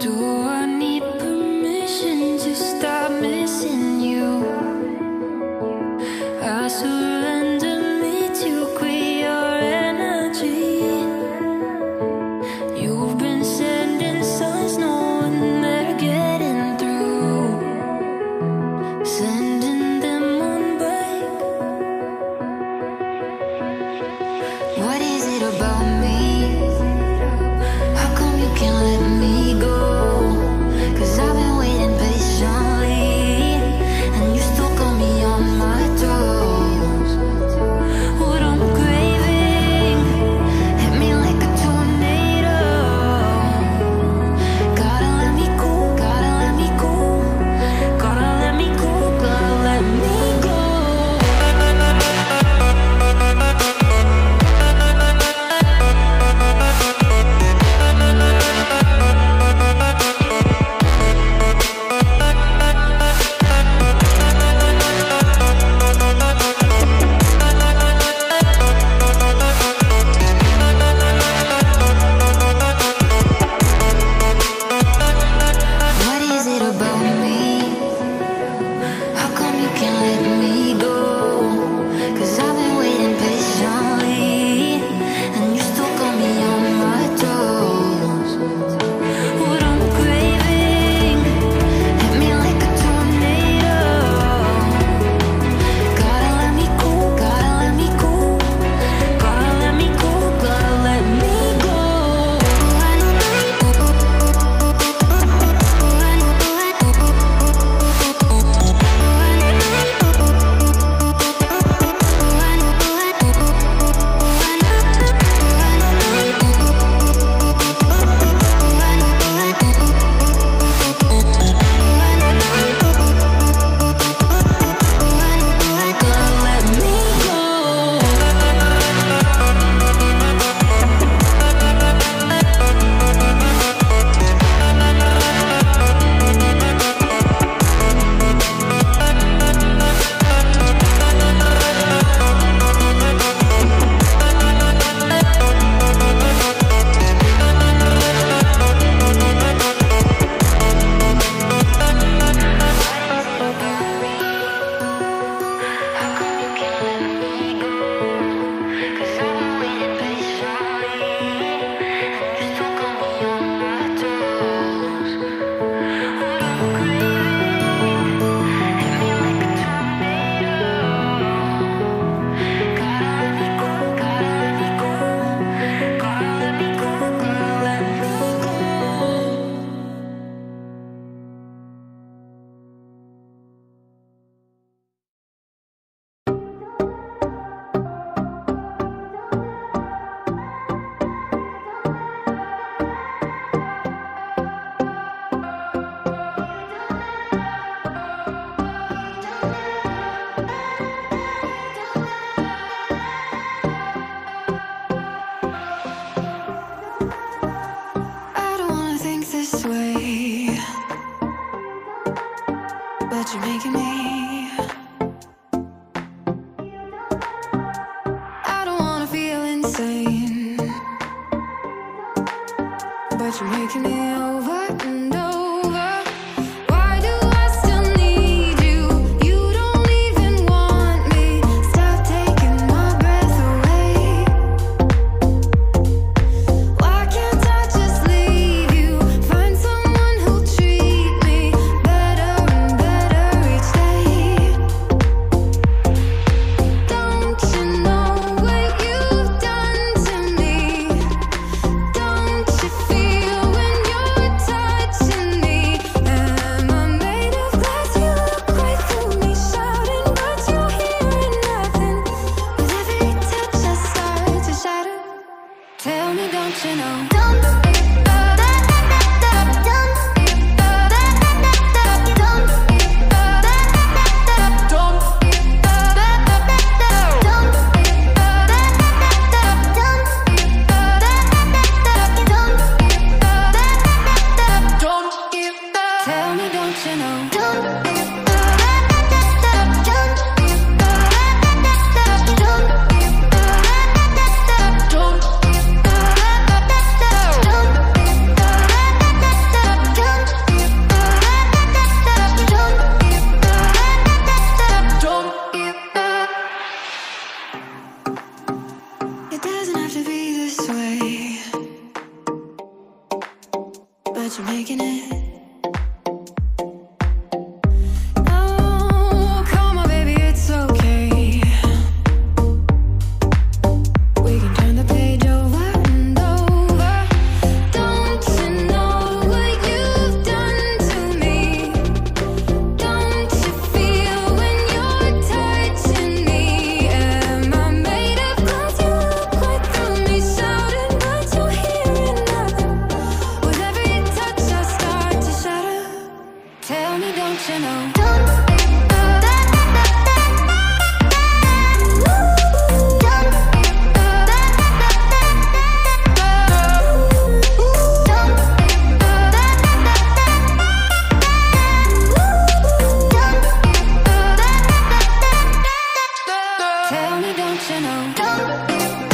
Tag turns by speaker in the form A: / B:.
A: Do insane, but you're making me don't you know? Don't But you're making it functional.